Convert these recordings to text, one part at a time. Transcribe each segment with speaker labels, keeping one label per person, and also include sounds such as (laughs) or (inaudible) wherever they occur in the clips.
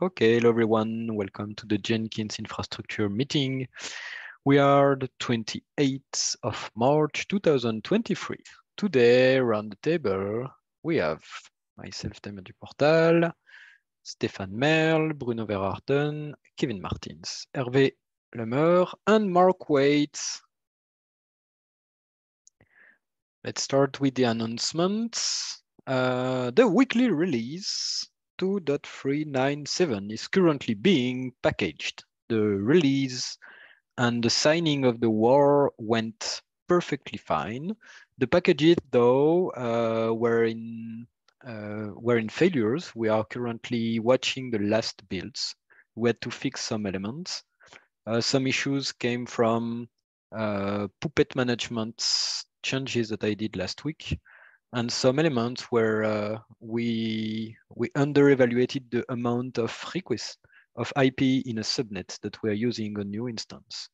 Speaker 1: Okay, hello everyone. Welcome to the Jenkins infrastructure meeting. We are the 28th of March 2023. Today, around the table, we have myself, Damien Duportal, Stéphane Merle, Bruno Verachten, Kevin Martens, Hervé Lemeur, and Mark Waits. Let's start with the announcements. Uh, the weekly release 2.397 is currently being packaged. The release and the signing of the war went perfectly fine. The packages, though, uh, were in uh, were in failures. We are currently watching the last builds. We had to fix some elements. Uh, some issues came from uh, Puppet management changes that I did last week and some elements where uh, we we under-evaluated the amount of requests of IP in a subnet that we are using a new instance.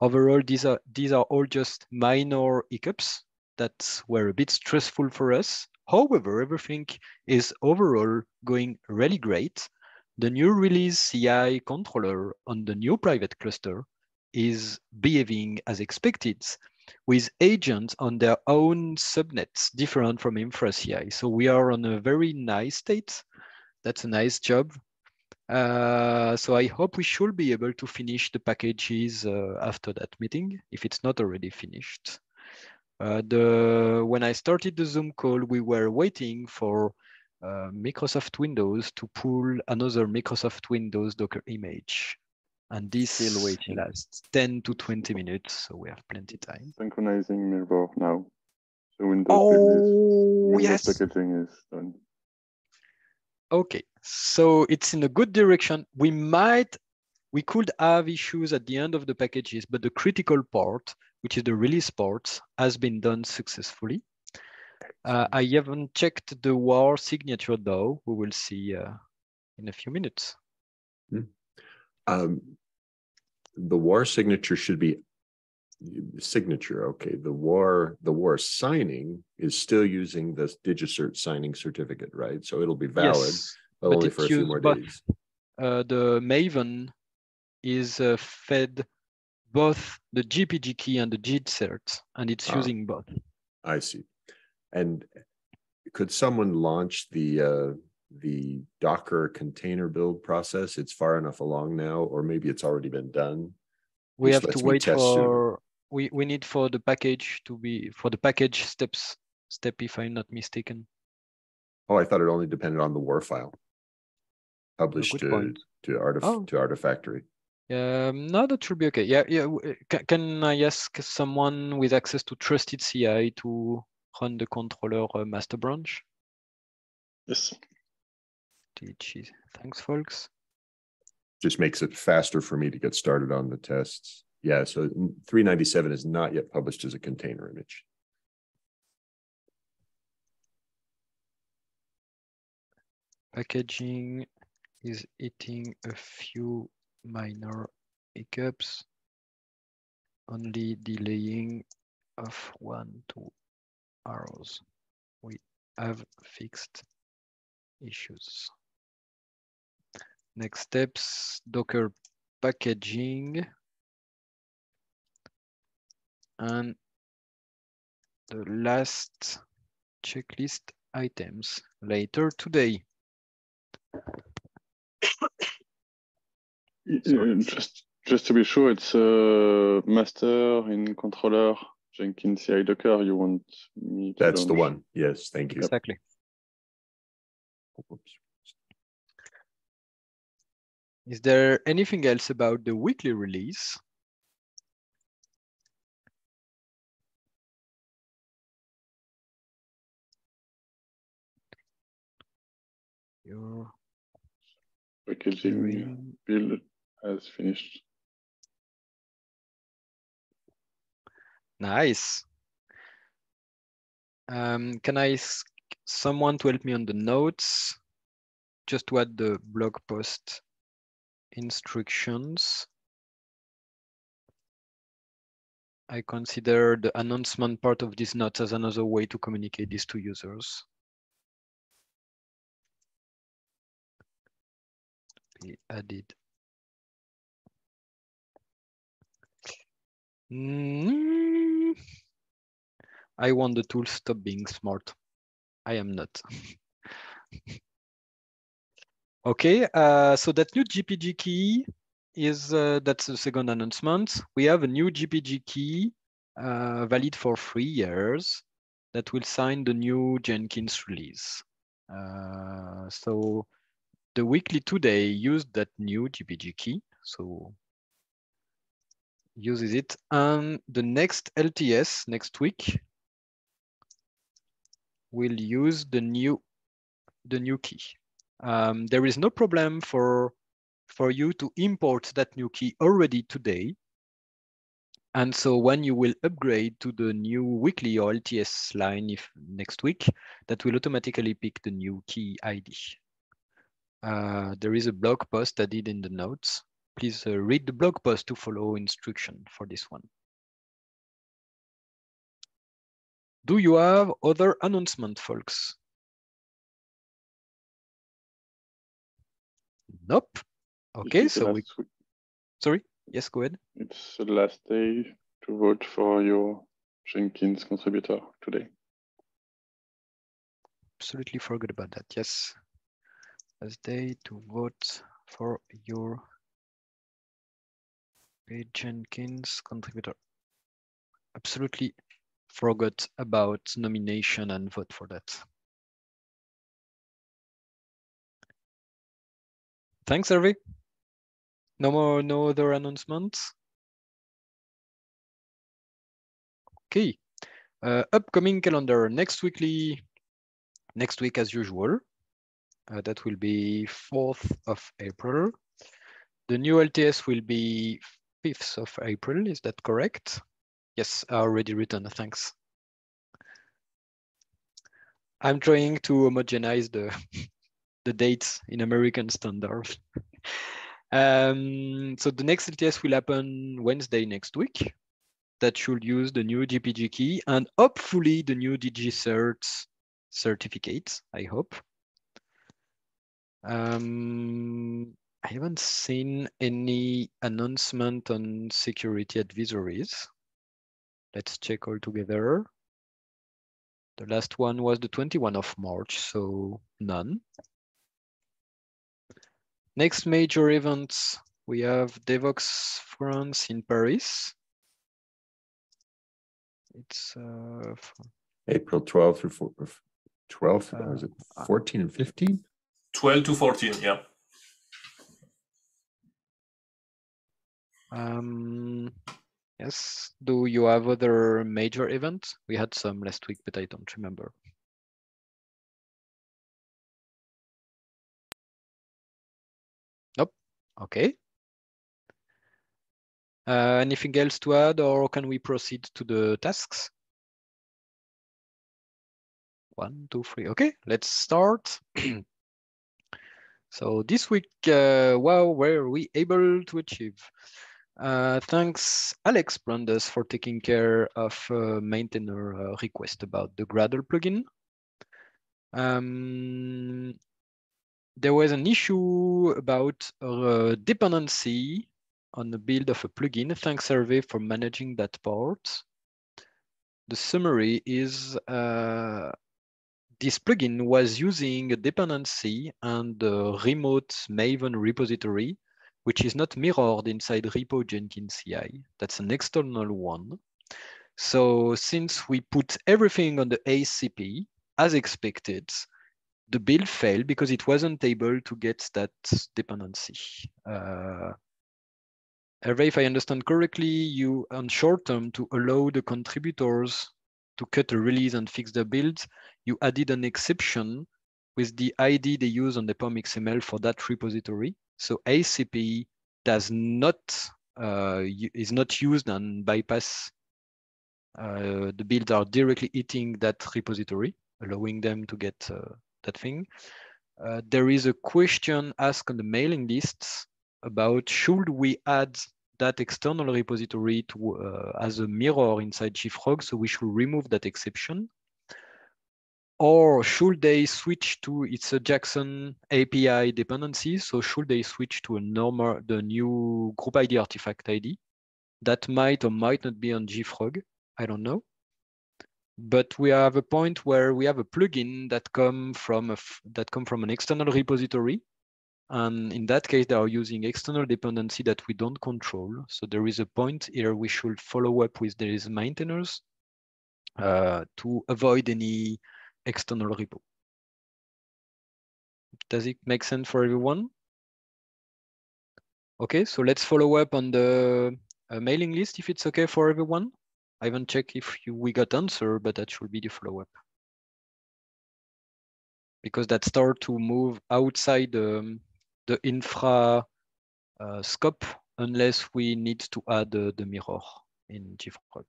Speaker 1: Overall, these are these are all just minor hiccups that were a bit stressful for us. However, everything is overall going really great. The new release CI controller on the new private cluster is behaving as expected with agents on their own subnets, different from InfraCI. So we are on a very nice state. That's a nice job. Uh, so I hope we should be able to finish the packages uh, after that meeting, if it's not already finished. Uh, the when I started the Zoom call, we were waiting for uh, Microsoft Windows to pull another Microsoft Windows Docker image and this still waiting. lasts 10 to 20 minutes so we have plenty time.
Speaker 2: Synchronizing mirror now. So windows
Speaker 1: oh
Speaker 2: windows
Speaker 1: yes.
Speaker 2: packaging is done.
Speaker 1: Okay so it's in a good direction. We might we could have issues at the end of the packages but the critical part which is the release part has been done successfully. Uh, i haven't checked the war signature though. We will see uh, in a few minutes.
Speaker 3: Hmm. um, the war signature should be signature. Okay, the war the war signing is still using the DigiCert signing certificate, right? So it'll be valid, yes, but, only for a few more days.
Speaker 1: Uh, the Maven is uh, fed both the GPG key and the DigiCert, and it's ah, using both.
Speaker 3: I see. And could someone launch the uh, the Docker container build process? It's far enough along now, or maybe it's already been done.
Speaker 1: We have to wait for we we need for the package to be for the package steps step if I'm not mistaken.
Speaker 3: Oh, I thought it only depended on the war file published to point. to artif oh. to Artifactory.
Speaker 1: Um, no, that should be okay. Yeah, yeah. Can, can I ask someone with access to trusted CI to run the controller uh, master branch?
Speaker 2: Yes.
Speaker 1: Thanks, folks.
Speaker 3: Just makes it faster for me to get started on the tests. Yeah, so 397 is not yet published as a container image.
Speaker 1: Packaging is hitting a few minor hiccups, only delaying of one, two hours. We have fixed issues. Next steps, Docker packaging. And the last checklist items later today. (coughs)
Speaker 2: Uh, just, just to be sure, it's a master in controller Jenkins CI Docker. You want me
Speaker 3: to That's launch. the one. Yes, thank you.
Speaker 1: Exactly. Oops. Is there anything else about the weekly release?
Speaker 2: Your packaging build has finished.
Speaker 1: Nice. Um, can I ask someone to help me on the notes? Just to add the blog post instructions. I consider the announcement part of these notes as another way to communicate this to users. be added. Mm, I want the tool stop being smart. I am not. (laughs) okay, uh, so that new GPG key is, uh, that's the second announcement. We have a new GPG key uh, valid for three years that will sign the new Jenkins release. Uh, so the weekly today used that new GPG key. So uses it. And the next LTS next week will use the new the new key. Um, there is no problem for for you to import that new key already today. And so when you will upgrade to the new weekly or LTS line if next week, that will automatically pick the new key ID. Uh, there is a blog post added in the notes. Please uh, read the blog post to follow instruction for this one. Do you have other announcement, folks? Nope. Okay, so we,
Speaker 2: week.
Speaker 1: sorry, yes, go ahead.
Speaker 2: It's the last day to vote for your Jenkins contributor today.
Speaker 1: Absolutely forgot about that, yes. Last day to vote for your Jenkins contributor. Absolutely forgot about nomination and vote for that. Thanks, Hervé. No more, no other announcements. Okay. Uh, upcoming calendar next weekly, next week as usual. Uh, that will be 4th of April. The new LTS will be 5th of April, is that correct? Yes, already written, thanks. I'm trying to homogenize the, (laughs) the dates in American standard. (laughs) um, so the next LTS will happen Wednesday next week. That should use the new GPG key and hopefully the new DigiCert certificate, I hope. Um, I haven't seen any announcement on security advisories. Let's check all together. The last one was the 21 of March, so none. Next major events, we have Devoxx France in Paris. It's uh,
Speaker 3: April 12th through 12th, uh, was it 14 and 15?
Speaker 4: 12 to 14, yeah.
Speaker 1: Um, yes. Do you have other major events? We had some last week, but I don't remember. Okay. Uh, anything else to add, or can we proceed to the tasks? One, two, three. Okay, let's start. (clears throat) so this week, uh, what were we able to achieve? Uh, thanks, Alex Brandes, for taking care of uh, maintainer uh, request about the Gradle plugin. Um, there was an issue about a dependency on the build of a plugin. Thanks, Hervé for managing that part. The summary is uh, this plugin was using a dependency and a remote Maven repository which is not mirrored inside repo Jenkins CI. That's an external one. So since we put everything on the ACP, as expected, the build failed because it wasn't able to get that dependency. Uh, Hervé, if I understand correctly, you on short term to allow the contributors to cut a release and fix the build, you added an exception with the ID they use on the POM XML for that repository. So ACP does not uh, is not used and bypass uh, the builds are directly hitting that repository, allowing them to get uh, that thing. Uh, there is a question asked on the mailing lists about should we add that external repository to uh, as a mirror inside JFrog, so we should remove that exception. or should they switch to it's a Jackson API dependency? So should they switch to a normal the new group ID artifact ID that might or might not be on JFrog? I don't know. But we have a point where we have a plugin that come from a that come from an external repository and in that case, they are using external dependency that we don't control. So there is a point here we should follow up with there is maintainers uh, to avoid any external repo. Does it make sense for everyone? Okay, so let's follow up on the uh, mailing list if it's okay for everyone. I haven't checked if you, we got answer, but that should be the follow up. Because that start to move outside um, the infra uh, scope unless we need to add uh, the mirror in JFrog.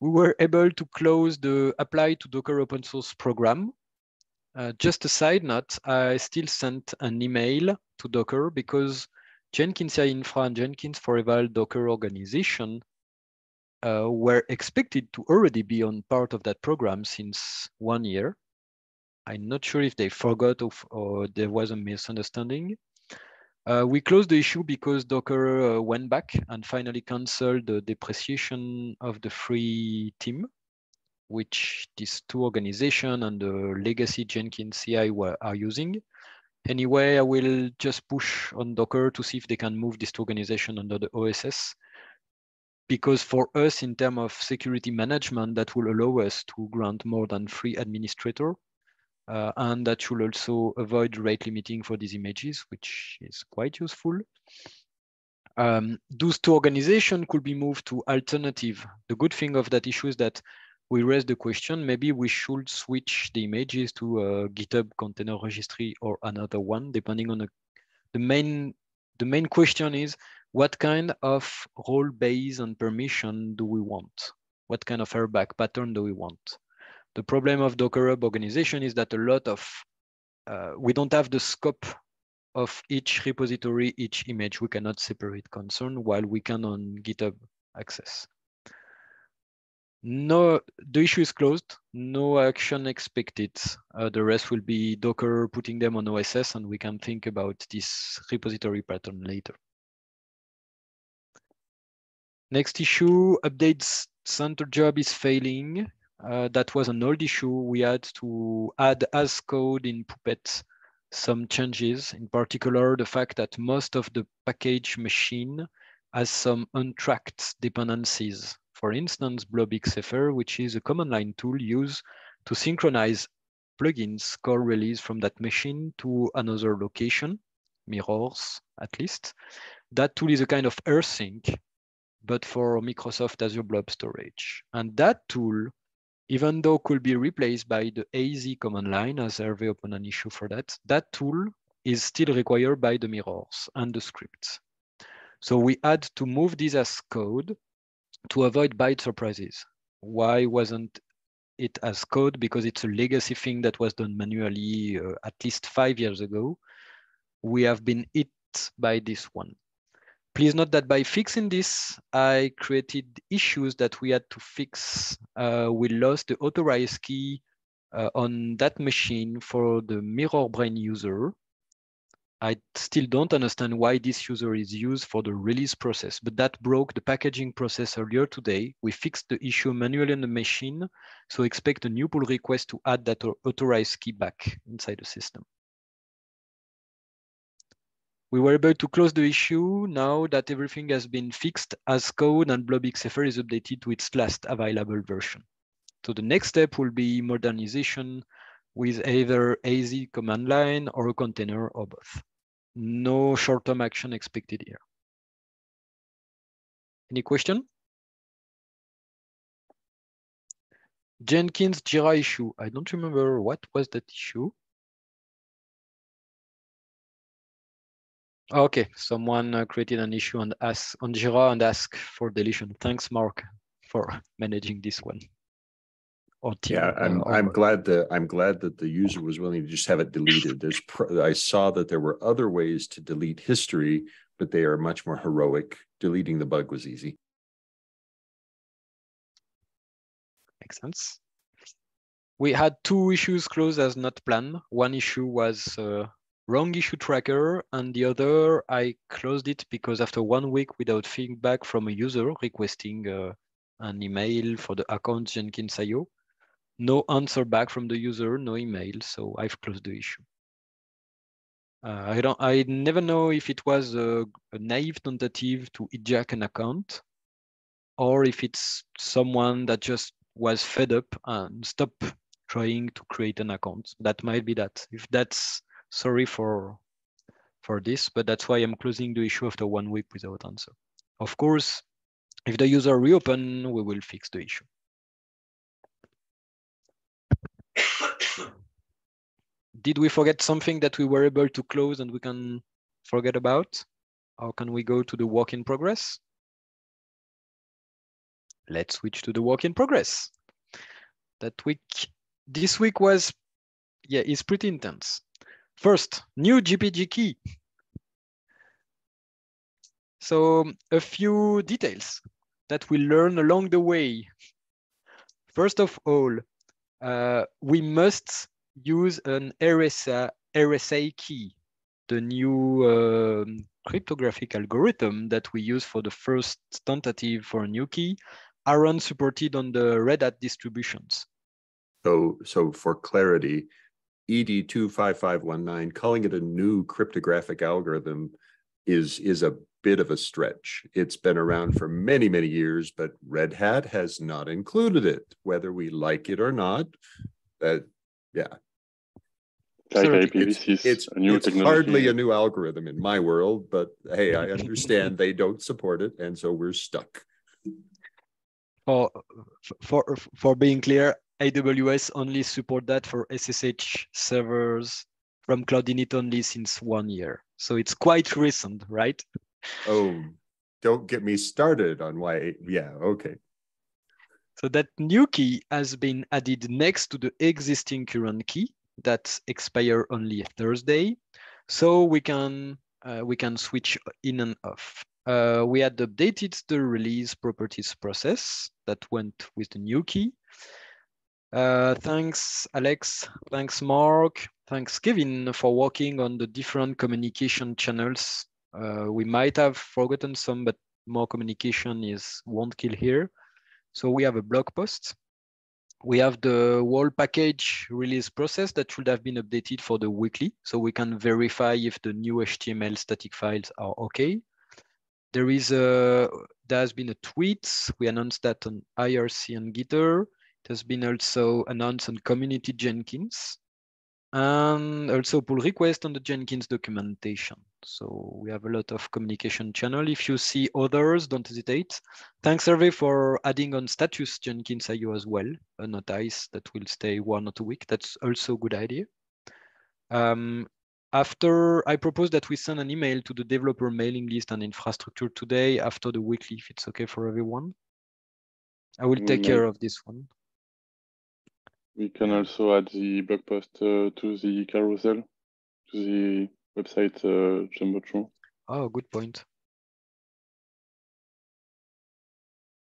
Speaker 1: We were able to close the apply to Docker open source program. Uh, just a side note, I still sent an email to Docker because Jenkins CI Infra and Jenkins for Eval Docker organization uh, were expected to already be on part of that program since one year. I'm not sure if they forgot of, or there was a misunderstanding. Uh, we closed the issue because Docker uh, went back and finally canceled the depreciation of the free team, which these two organizations and the legacy Jenkins CI were, are using. Anyway, I will just push on Docker to see if they can move this organization under the OSS. Because for us, in terms of security management, that will allow us to grant more than three administrator uh, and that should also avoid rate limiting for these images, which is quite useful. Um, those two organizations could be moved to alternative. The good thing of that issue is that we raised the question, maybe we should switch the images to a GitHub container registry or another one, depending on a, the main, the main question is, what kind of role base and permission do we want? What kind of RBAC pattern do we want? The problem of Docker Hub organization is that a lot of, uh, we don't have the scope of each repository, each image. We cannot separate concern while we can on GitHub access. No, the issue is closed. No action expected. Uh, the rest will be Docker putting them on OSS, and we can think about this repository pattern later. Next issue, updates center job is failing. Uh, that was an old issue. We had to add as code in Puppet some changes, in particular, the fact that most of the package machine has some untracked dependencies. For instance, blobxfer, which is a command line tool used to synchronize plugins call release from that machine to another location, mirrors at least. That tool is a kind of rsync, but for Microsoft Azure Blob Storage. And that tool even though could be replaced by the AZ command line, as Hervé opened an issue for that, that tool is still required by the mirrors and the scripts. So we had to move this as code to avoid byte surprises. Why wasn't it as code? Because it's a legacy thing that was done manually uh, at least five years ago. We have been hit by this one. Please note that by fixing this, I created issues that we had to fix. Uh, we lost the authorized key uh, on that machine for the MirrorBrain user. I still don't understand why this user is used for the release process, but that broke the packaging process earlier today. We fixed the issue manually on the machine, so expect a new pull request to add that authorized key back inside the system we were able to close the issue now that everything has been fixed as code and blobxfer is updated to its last available version. So the next step will be modernization with either AZ command line or a container or both. No short-term action expected here. Any question? Jenkins Jira issue. I don't remember what was that issue. Okay, someone uh, created an issue on ask on Jira and asked for deletion. Thanks, Mark, for (laughs) managing this one.
Speaker 3: Or team, yeah, I'm I'm glad that I'm glad that the user was willing to just have it deleted. There's I saw that there were other ways to delete history, but they are much more heroic. Deleting the bug was easy.
Speaker 1: makes sense. We had two issues closed as not planned. One issue was uh, wrong issue tracker, and the other I closed it because after one week without feedback from a user requesting uh, an email for the account Jenkins.io, no answer back from the user, no email, so I've closed the issue. Uh, I don't. I never know if it was a, a naive tentative to hijack an account, or if it's someone that just was fed up and stopped trying to create an account. That might be that. If that's sorry for for this, but that's why I'm closing the issue after one week without answer. Of course, if the user reopen, we will fix the issue. Did we forget something that we were able to close and we can forget about? Or can we go to the work in progress? Let's switch to the work in progress. That week, this week was, yeah, is pretty intense. First, new GPG key. So a few details that we learn along the way. First of all, uh, we must use an RSA, RSA key, the new um, cryptographic algorithm that we use for the first tentative for a new key, Aaron supported on the Red Hat distributions.
Speaker 3: So, so for clarity, ED25519, calling it a new cryptographic algorithm is, is a bit of a stretch. It's been around for many, many years, but Red Hat has not included it, whether we like it or not. That, yeah.
Speaker 2: Like
Speaker 1: So
Speaker 2: IPv6
Speaker 3: It's, it's,
Speaker 2: a new
Speaker 3: it's hardly a new algorithm in my world, but hey, I understand they don't support it, and so we're stuck.
Speaker 1: For, for, for being clear, AWS only support that for SSH servers from Cloud Init only since one year. So it's quite recent, right?
Speaker 3: Oh, don't get me started on why. Yeah, okay.
Speaker 1: So that new key has been added next to the existing current key that expire only Thursday. So we can uh, we can switch in and off. Uh, we had updated the release properties process that went with the new key. Uh, thanks, Alex. Thanks, Mark. Thanks, Kevin, for working on the different communication channels. Uh, we might have forgotten some, but more communication is won't kill here. So we have a blog post. We have the whole package release process that should have been updated for the weekly. So we can verify if the new HTML static files are okay. There is a, there has been a tweet. We announced that on IRC and Gitter. It has been also announced on Community Jenkins and also pull request on the Jenkins documentation. So we have a lot of communication channel. If you see others, don't hesitate. Thanks, Hervé, for adding on status Jenkins IO as well, a notice that will stay one or two week. That's also a good idea. Um, after I propose that we send an email to the developer mailing list and infrastructure today after the weekly, if it's okay for everyone. I will take
Speaker 2: Mm,
Speaker 1: care of this one.
Speaker 2: We can also add the blog post uh, to the carousel, to the website uh, Jumbotron.
Speaker 1: Oh, good point.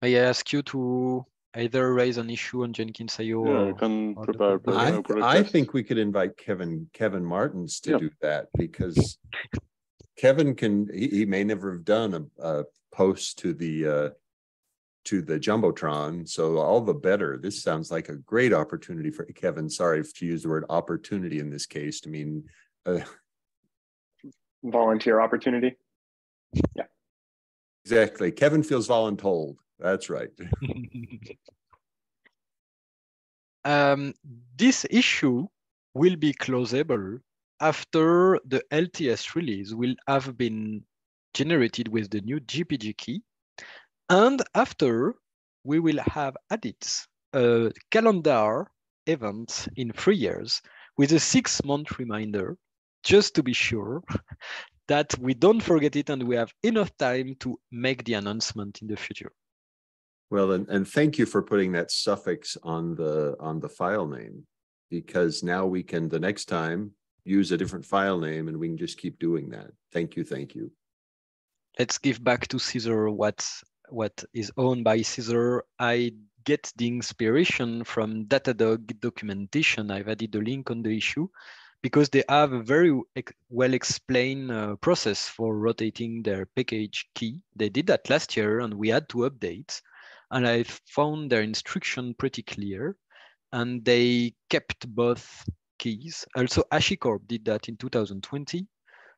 Speaker 1: May I ask you to either raise an issue on Jenkins IO
Speaker 2: Yeah,
Speaker 1: or
Speaker 2: I can
Speaker 1: or the
Speaker 2: prepare a
Speaker 1: blog
Speaker 3: th- I think we could invite Kevin, Kevin Martens to
Speaker 2: Yeah.
Speaker 3: do that because Kevin can, he, he may never have done a, a post to the, uh, to the Jumbotron. So all the better. This sounds like a great opportunity for Kevin. Sorry to use the word opportunity in this case to mean, uh,
Speaker 5: volunteer opportunity.
Speaker 3: Yeah, exactly. Kevin feels voluntold. That's right. (laughs)
Speaker 1: um, this issue will be closable after the LTS release will have been generated with the new GPG key. And after we will have added a calendar event in three years with a six month reminder, just to be sure (laughs) that we don't forget it and we have enough time to make the announcement in the future.
Speaker 3: Well, and, and thank you for putting that suffix on the, on the file name. Because now we can, the next time, use a different file name and we can just keep doing that. Thank you, thank you.
Speaker 1: let's give back to Caesar what what is owned by Caesar. I get the inspiration from Datadog documentation. I've added a link on the issue because they have a very well explained uh, process for rotating their package key. They did that last year and we had to update. And I found their instruction pretty clear. And they kept both keys. Also, HashiCorp did that in 2020.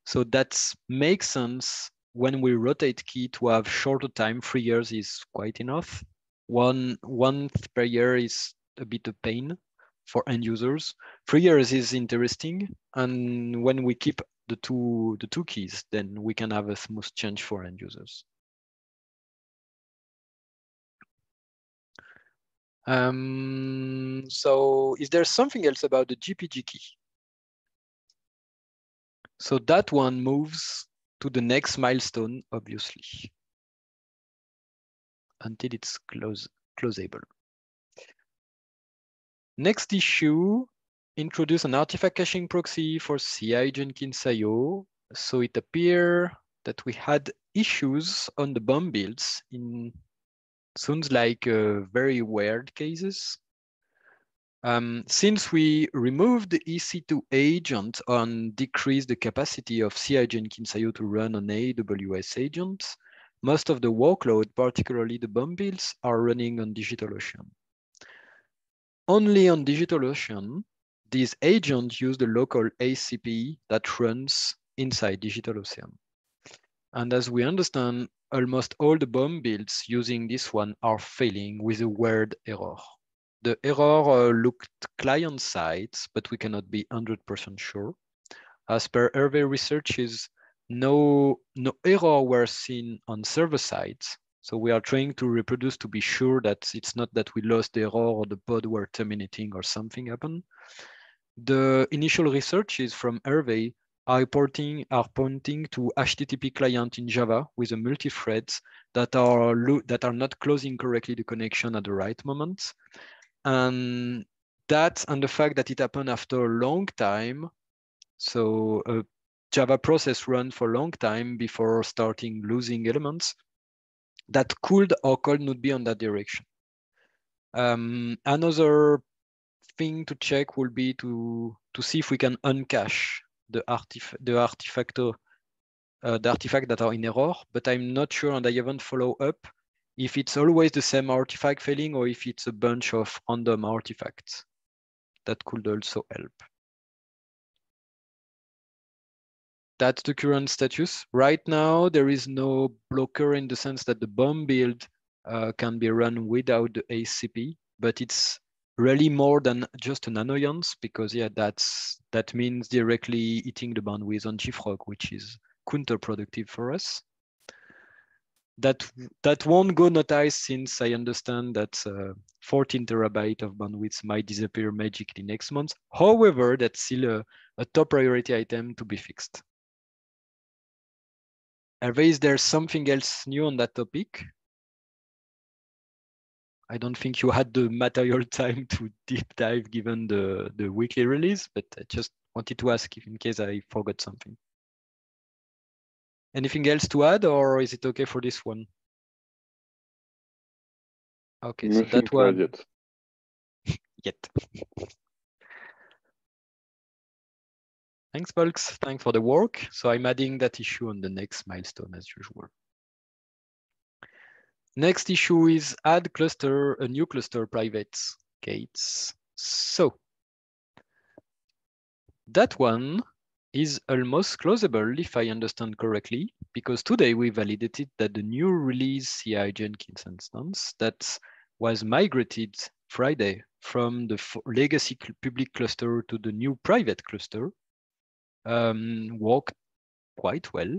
Speaker 1: So that makes sense when we rotate key to have shorter time. Three years is quite enough. One month per year is a bit of pain for end users. Three years is interesting. And when we keep the two, the two keys, then we can have a smooth change for end users. Um, so is there something else about the GPG key? So that one moves to the next milestone, obviously, until it's close, closable. Next issue, introduce an artifact caching proxy for CI Jenkins IO. So it appeared that we had issues on the BOM builds in sounds like uh, very weird cases. Um, since we removed the EC2 agent and decreased the capacity of CI Jenkins to run on AWS agents, most of the workload, particularly the BOM builds, are running on DigitalOcean. Only on DigitalOcean, these agents use the local ACP that runs inside DigitalOcean. And as we understand, almost all the BOM builds using this one are failing with a weird error. The error uh, looked client side, but we cannot be 100% sure. As per Hervé researches, no, no error were seen on server sides, so we are trying to reproduce to be sure that it's not that we lost the error or the pod were terminating or something happened. The initial research is from Hervé are pointing, are pointing to HTTP client in Java with a multi-threads that are that are not closing correctly the connection at the right moment. And that and the fact that it happened after a long time. So a Java process run for a long time before starting losing elements that could or could not be on that direction. Um, another thing to check will be to to see if we can uncache the artif the artifactor uh, the artifact that are in error, but I'm not sure and I haven't follow up if it's always the same artifact failing or if it's a bunch of random artifacts. That could also help. that's the current status. Right now, there is no blocker in the sense that the BOM build uh, can be run without the ACP, but it's really more than just an annoyance because yeah, that's that means directly eating the bandwidth on JFrog, which is counterproductive for us. That that won't go noticed since I understand that uh, 14 terabyte of bandwidth might disappear magically next month. However, that's still a, a top priority item to be fixed. Hervé, is there something else new on that topic? I don't think you had the material (laughs) time to deep dive given the, the weekly release, but I just wanted to ask if in case I forgot something. Anything else to add or is it okay for this one? Okay,
Speaker 2: Nothing
Speaker 1: so that one
Speaker 2: yet. (laughs)
Speaker 1: yet. Thanks, folks. Thanks for the work. So I'm adding that issue on the next milestone as usual. Next issue is add cluster, a new cluster private gates. So that one is almost closable if I understand correctly, because today we validated that the new release CI Jenkins instance that was migrated Friday from the legacy public cluster to the new private cluster um, worked quite well.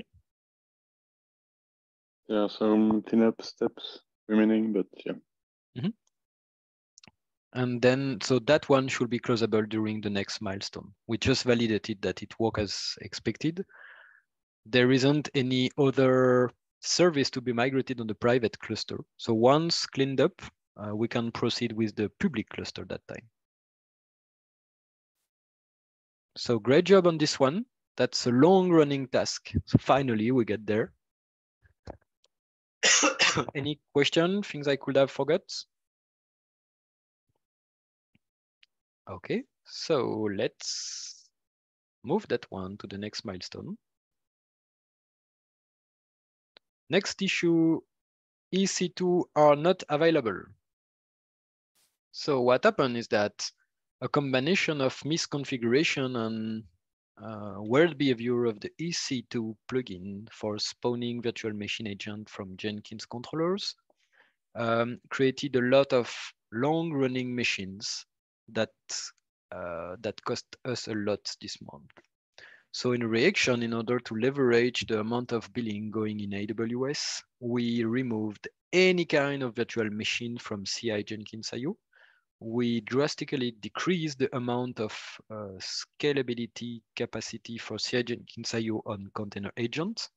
Speaker 2: There are some cleanup steps remaining, but yeah.
Speaker 1: Mm -hmm. And then, so that one should be closable during the next milestone. We just validated that it worked as expected. There isn't any other service to be migrated on the private cluster. So once cleaned up, uh, we can proceed with the public cluster that time. So great job on this one. That's a long running task. So finally we get there. (coughs) Any question, things I could have forgot? Okay, so let's move that one to the next milestone. Next issue, EC2 are not available. So what happened is that a combination of misconfiguration and uh, weird behavior of the EC2 plugin for spawning virtual machine agent from Jenkins controllers um, created a lot of long running machines that uh, that cost us a lot this month. So in reaction, in order to leverage the amount of billing going in AWS, we removed any kind of virtual machine from CI Jenkins IO. We drastically decreased the amount of uh, scalability capacity for CI Jenkins IO on container agents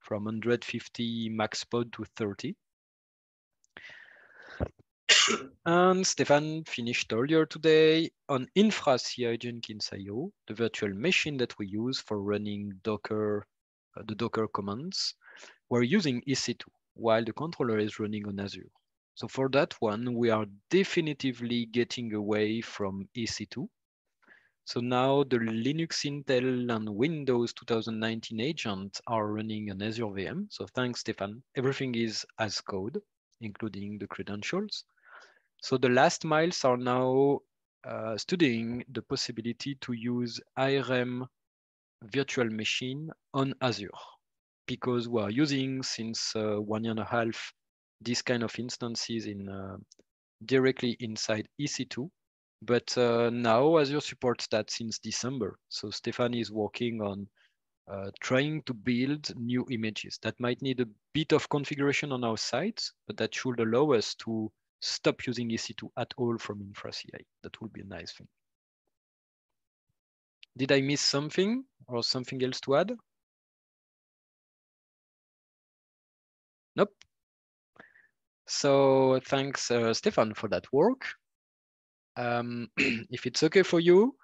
Speaker 1: from 150 max pod to 30 and Stefan finished earlier today on Infra CI Jenkins IO, the virtual machine that we use for running Docker, uh, the Docker commands. We're using EC2 while the controller is running on Azure. So for that one, we are definitively getting away from EC2. So now the Linux, Intel, and Windows 2019 agents are running on Azure VM. So thanks, Stefan. Everything is as code, including the credentials. So the last miles are now uh, studying the possibility to use ARM virtual machine on Azure because we are using since uh, one year and a half these kind of instances in uh, directly inside EC2. But uh, now Azure supports that since December. So Stefan is working on uh, trying to build new images that might need a bit of configuration on our side, but that should allow us to stop using EC2 at all from InfraCI. That would be a nice thing. Did I miss something or something else to add? Nope. So thanks, uh, Stefan, for that work. Um, (clears throat) if it's okay for you,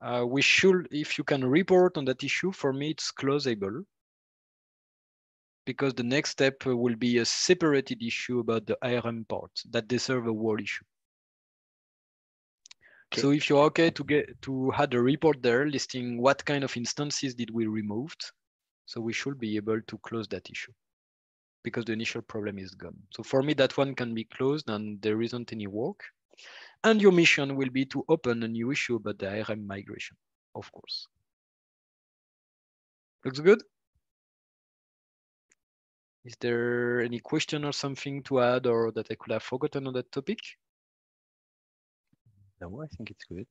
Speaker 1: uh, we should, if you can report on that issue, for me, it's closable because the next step uh, will be a separated issue about the ARM part that deserve a wall issue. Okay. So if you're okay to get to add a report there listing what kind of instances did we removed, so we should be able to close that issue because the initial problem is gone. So for me, that one can be closed and there isn't any work. And your mission will be to open a new issue about the ARM migration, of course. Looks good? Is there any question or something to add or that I could have forgotten on that topic?
Speaker 5: No, I think it's good.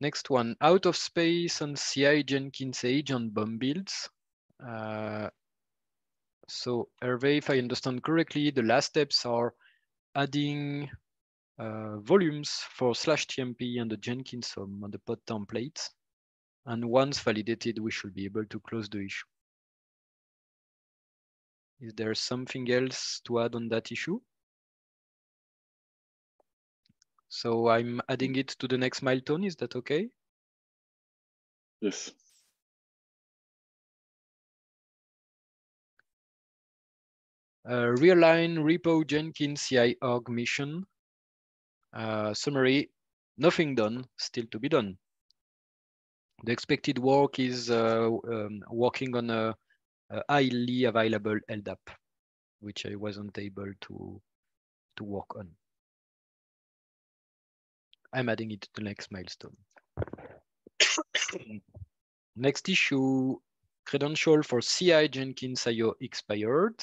Speaker 1: Next one, out of space on CI Jenkins agent BOM builds. Uh, so Hervé, if I understand correctly, the last steps are adding uh, volumes for slash TMP and the Jenkins on the pod template. And once validated, we should be able to close the issue. Is there something else to add on that issue? So I'm adding it to the next milestone. Is that okay?
Speaker 2: Yes.
Speaker 1: Uh, realign repo Jenkins CI org mission. Uh, summary, nothing done, still to be done. The expected work is uh, um, working on a highly available LDAP, which I wasn't able to, to work on. I'm adding it to the next milestone. (coughs) next issue, credential for CI Jenkins IO expired.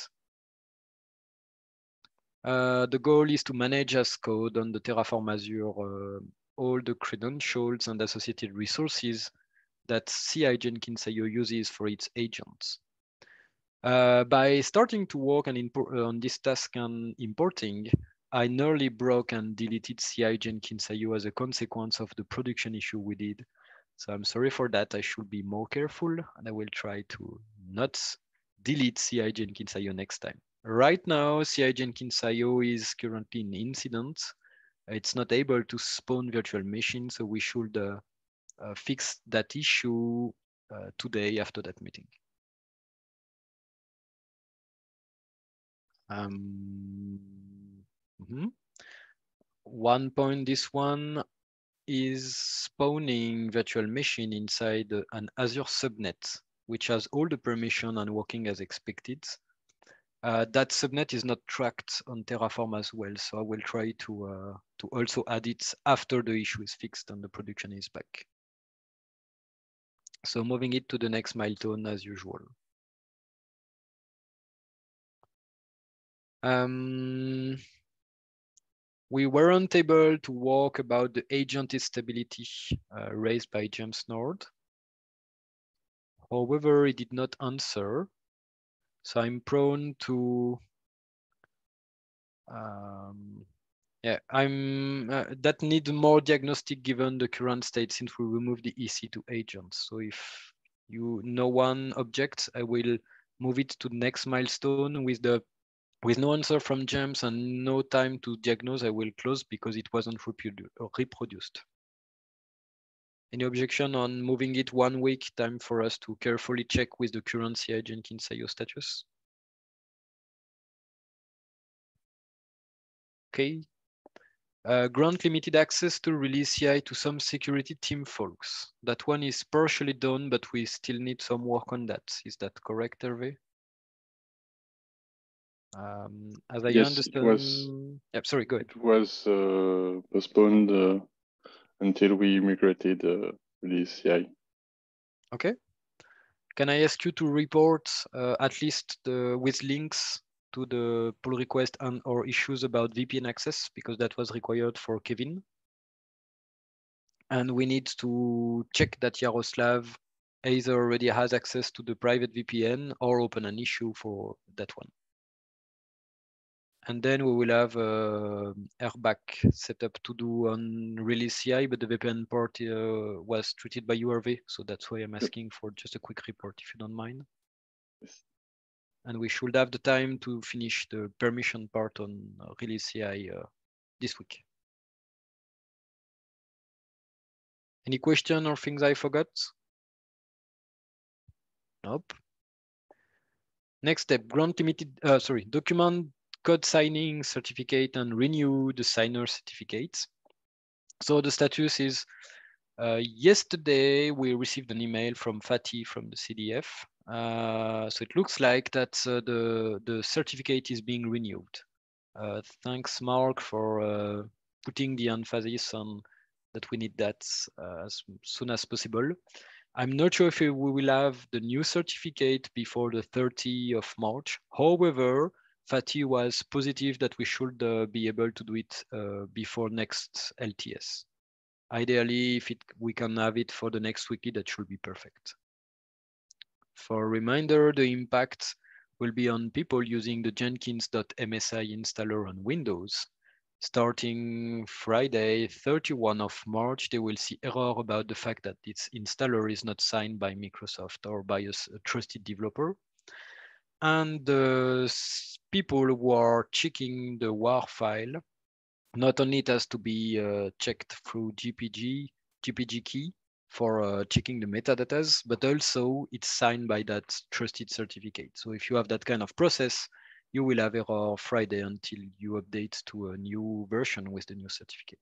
Speaker 1: Uh, the goal is to manage as code on the Terraform Azure uh, all the credentials and associated resources that CI Jenkins IO uses for its agents. Uh, by starting to work on, on this task and importing, I nearly broke and deleted CI Jenkins IO as a consequence of the production issue we did. So I'm sorry for that. I should be more careful and I will try to not delete CI Jenkins IO next time. Right now, CI Jenkins IO is currently in incident. It's not able to spawn virtual machines, so we should uh, uh, fix that issue uh, today after that meeting. Um, mm -hmm. one point, this one is spawning virtual machine inside an Azure subnet, which has all the permission and working as expected. Uh, that subnet is not tracked on Terraform as well, so I will try to uh, to also add it after the issue is fixed and the production is back. So moving it to the next milestone as usual. Um, we weren't able to walk about the agent instability uh, raised by James Nord. However, he did not answer. So I'm prone to, um, yeah, I'm uh, that need more diagnostic given the current state since we removed the EC2 agents. So if you no one objects, I will move it to next milestone with the with no answer from James and no time to diagnose, I will close because it wasn't reproduced. Any objection on moving it one week? Time for us to carefully check with the current CI Jenkins IO status. Okay. Uh, grant limited access to release CI to some security team folks. That one is partially done, but we still need some work on that. Is that correct, Hervé? Um, as I
Speaker 2: Yes, it was-
Speaker 1: yep, sorry, go ahead.
Speaker 2: It was uh, postponed uh, until we migrated uh, release CI.
Speaker 1: Okay. Can I ask you to report uh, at least the, with links to the pull request and or issues about VPN access because that was required for Kevin. And we need to check that Yaroslav either already has access to the private VPN or open an issue for that one. And then we will have uh, RBAC set up to do on release CI, but the VPN part uh, was treated by Hervé. So that's why I'm asking for just a quick report, if you don't mind. And we should have the time to finish the permission part on release CI uh, this week. Any question or things I forgot? Nope. Next step, grant limited, uh, sorry, document code signing certificate and renew the signer certificates. So the status is uh, yesterday we received an email from Fatih from the CDF. Uh, so it looks like that uh, the, the certificate is being renewed. Uh, thanks, Mark, for uh, putting the emphasis on that we need that as soon as possible. I'm not sure if we will have the new certificate before the 30th of March. However, Fatih was positive that we should uh, be able to do it uh, before next LTS. Ideally, if it, we can have it for the next wiki, that should be perfect. For reminder, the impact will be on people using the jenkins.msi installer on Windows. Starting Friday, 31 of March, they will see error about the fact that its installer is not signed by Microsoft or by a, a trusted developer. And people who are checking the WAR file, not only it has to be uh, checked through GPG, GPG key for uh, checking the metadatas, but also it's signed by that trusted certificate. So if you have that kind of process, you will have error Friday until you update to a new version with the new certificate.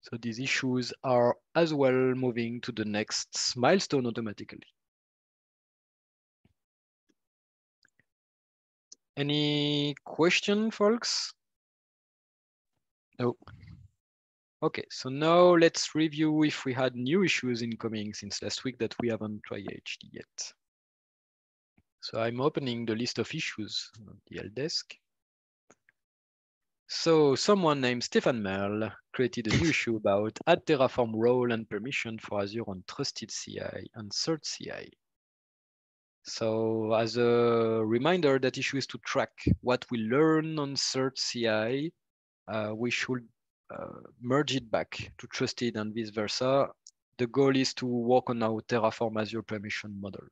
Speaker 1: So these issues are as well moving to the next milestone automatically. Any question, folks? No. Okay, so now let's review if we had new issues incoming since last week that we haven't triaged yet. So I'm opening the list of issues on the help desk. So someone named Stefan Merle created a new (coughs) issue about add Terraform role and permission for Azure on trusted CI and cert CI. So as a reminder, that issue is to track what we learn on cert CI. Uh, we should uh, merge it back to trusted and vice versa. The goal is to work on our Terraform Azure permission model.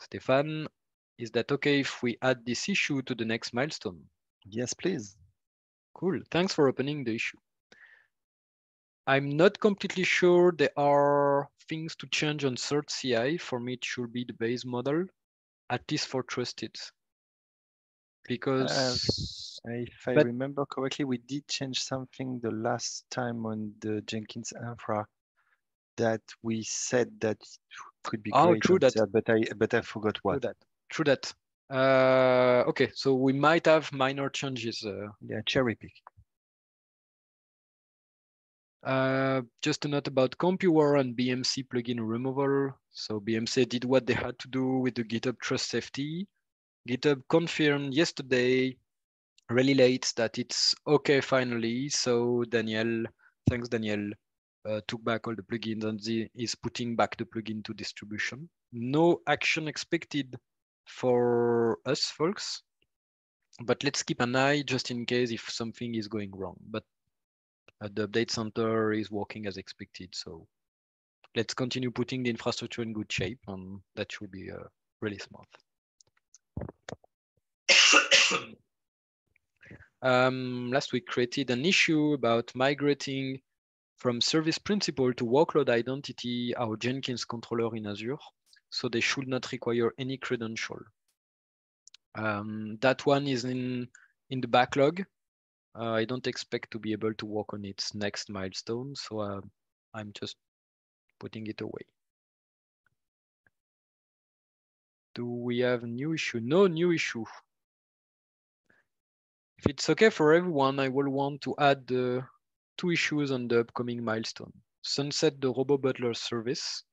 Speaker 1: Stefan, is that okay if we add this issue to the next milestone?
Speaker 5: Yes, please.
Speaker 1: Cool, thanks for opening the issue. I'm not completely sure there are things to change on cert CI. For me, it should be the base model, at least for trusted. Because
Speaker 5: If I
Speaker 1: But-
Speaker 5: remember correctly, we did change something the last time on the Jenkins infra that we said that could be
Speaker 1: Oh,
Speaker 5: great
Speaker 1: true that.
Speaker 5: but I but I forgot what.
Speaker 1: True that. True that. Uh, okay, so we might have minor changes. Uh,
Speaker 5: Yeah, cherry pick.
Speaker 1: Uh, just a note about Compuware and BMC plugin removal. So BMC did what they had to do with the GitHub Trust Safety. GitHub confirmed yesterday, really late, that it's okay finally. So Daniel, thanks Daniel, uh, took back all the plugins and the, is putting back the plugin to distribution. No action expected for us folks, but let's keep an eye just in case if something is going wrong. But the update center is working as expected. So let's continue putting the infrastructure in good shape and that should be uh, really smooth. (coughs) um, last week created an issue about migrating from service principal to workload identity our Jenkins controller in Azure. So they should not require any credential. Um, that one is in, in the backlog. Uh, I don't expect to be able to work on its next milestone, so uh, I'm just putting it away. Do we have new issue? No new issue. If it's okay for everyone, I will want to add uh, two issues on the upcoming milestone. Sunset the Robo Butler service.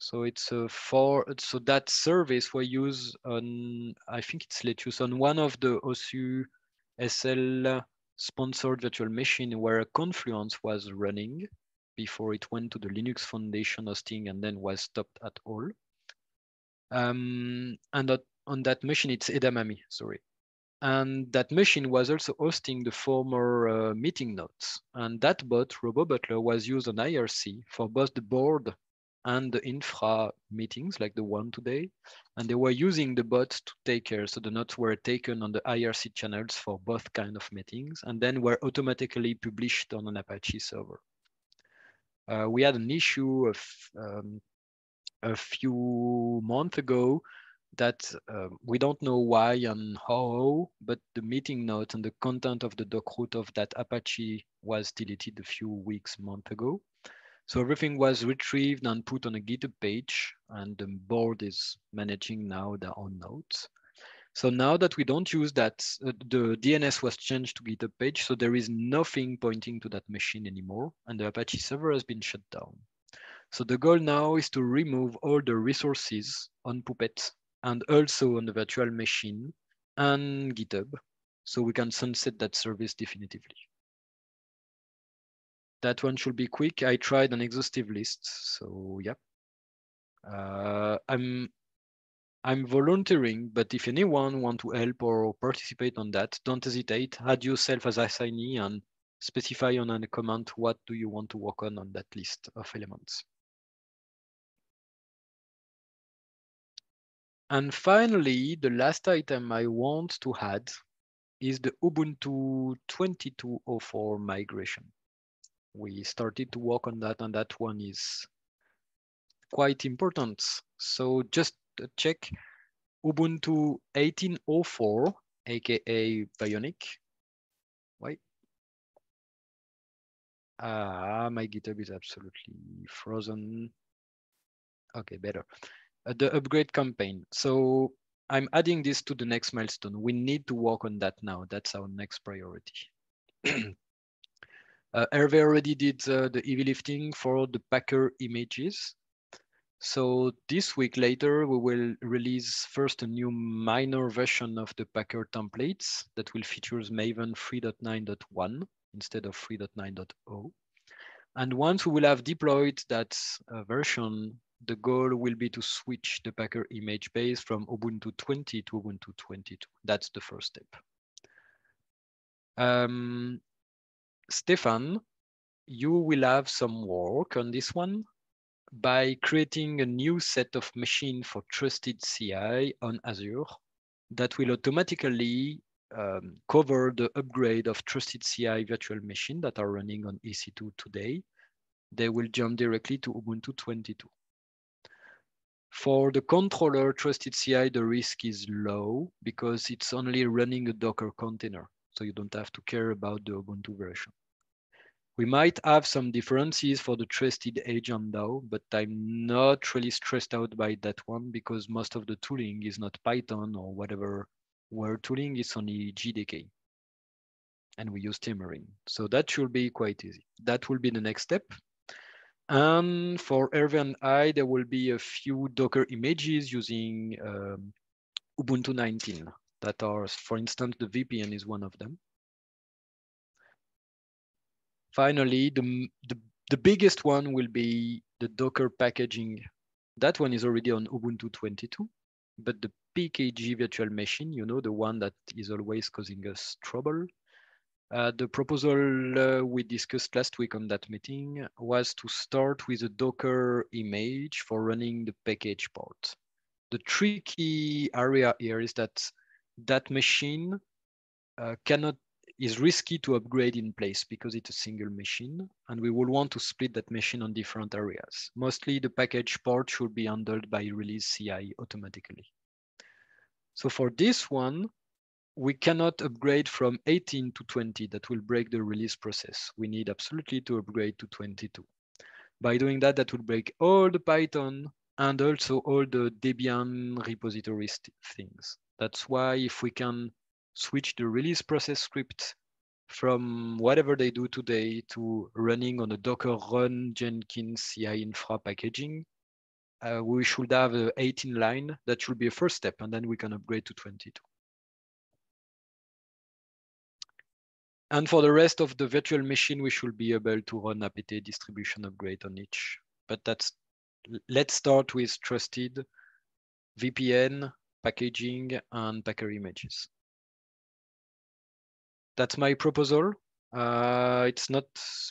Speaker 1: So it's a for so that service we use on I think it's Lettuce on one of the OSU SL sponsored virtual machine where Confluence was running before it went to the Linux Foundation hosting and then was stopped at all. Um, and that, on that machine, it's Edamame, sorry. And that machine was also hosting the former uh, meeting notes. And that bot, RoboButler, was used on IRC for both the board and the infra meetings like the one today. And they were using the bot to take care. So the notes were taken on the IRC channels for both kind of meetings and then were automatically published on an Apache server. Uh, we had an issue of um, a few months ago that uh, we don't know why and how, but the meeting notes and the content of the doc root of that Apache was deleted a few weeks, month ago. So everything was retrieved and put on a GitHub page, and the board is managing now their own notes. So now that we don't use that, uh, the DNS was changed to GitHub page, so there is nothing pointing to that machine anymore, and the Apache server has been shut down. So the goal now is to remove all the resources on Puppet and also on the virtual machine and GitHub, so we can sunset that service definitively. That one should be quick. I tried an exhaustive list, so yeah. Uh, I'm I'm volunteering, but if anyone want to help or participate on that, don't hesitate. Add yourself as assignee and specify on a comment what do you want to work on on that list of elements. And finally, the last item I want to add is the Ubuntu 2204 migration. We started to work on that and that one is quite important. So just check Ubuntu 1804, aka Bionic. Wait. Ah, my GitHub is absolutely frozen. Okay, better. Uh, the upgrade campaign. So I'm adding this to the next milestone. We need to work on that now. That's our next priority. (clears throat) uh, Hervé already did uh, the heavy lifting for the Packer images. So this week later, we will release first a new minor version of the Packer templates that will feature Maven 3.9.1 instead of 3.9.0. And once we will have deployed that uh, version, the goal will be to switch the Packer image base from Ubuntu 20 to Ubuntu 22. That's the first step. Um, Stefan, you will have some work on this one by creating a new set of machine for trusted CI on Azure that will automatically um, cover the upgrade of trusted CI virtual machine that are running on EC2 today. They will jump directly to Ubuntu 22. For the controller trusted CI, the risk is low because it's only running a Docker container. So you don't have to care about the Ubuntu version. We might have some differences for the trusted agent though, but I'm not really stressed out by that one because most of the tooling is not Python or whatever where tooling is only JDK And we use Temurin. So that should be quite easy. That will be the next step. And for Hervé and I, there will be a few Docker images using um, Ubuntu 19 that are, for instance, the VPN is one of them. Finally, the, the, the biggest one will be the Docker packaging. That one is already on Ubuntu 22, but the PKG virtual machine, you know, the one that is always causing us trouble. Uh, the proposal uh, we discussed last week on that meeting was to start with a Docker image for running the package part. The tricky area here is that that machine uh, cannot is risky to upgrade in place because it's a single machine and we will want to split that machine on different areas. Mostly the package part should be handled by release CI automatically. So for this one, we cannot upgrade from 18 to 20. That will break the release process. We need absolutely to upgrade to 22. By doing that, that will break all the Python and also all the Debian repository things. That's why if we can switch the release process script from whatever they do today to running on a Docker run Jenkins CI infra packaging, uh, we should have a 18 line. That should be a first step, and then we can upgrade to 22. And for the rest of the virtual machine, we should be able to run apt distribution upgrade on each. But that's let's start with trusted VPN, packaging, and Packer images. That's my proposal. Uh, it's not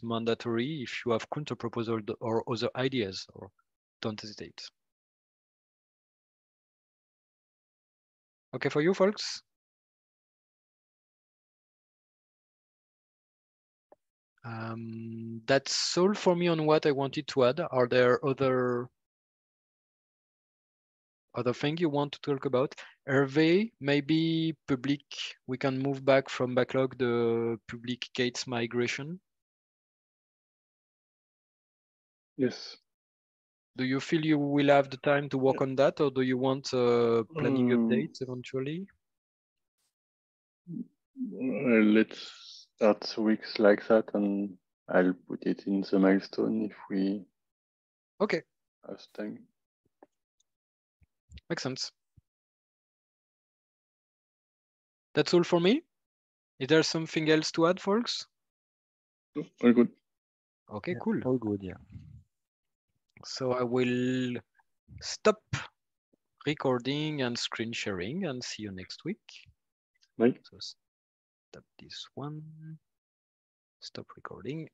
Speaker 1: mandatory. If you have counter proposal or other ideas, or don't hesitate. Okay for you folks? Um, that's all for me on what I wanted to add. Are there other other thing you want to talk about? Hervé, maybe public, we can move back from backlog the public K8s migration.
Speaker 2: Yes.
Speaker 1: Do you feel you will have the time to work on that or do you want uh, planning
Speaker 2: Um,
Speaker 1: updates eventually?
Speaker 2: Let's start weeks like that and I'll put it in the milestone if we
Speaker 1: Okay,
Speaker 2: have time.
Speaker 1: Makes sense. That's all for me. Is there something else to add, folks?
Speaker 2: All good.
Speaker 1: Okay,
Speaker 5: Yeah,
Speaker 1: cool.
Speaker 5: All good, yeah.
Speaker 1: So I will stop recording and screen sharing and see you next week.
Speaker 2: Bye.
Speaker 1: So stop this one, stop recording.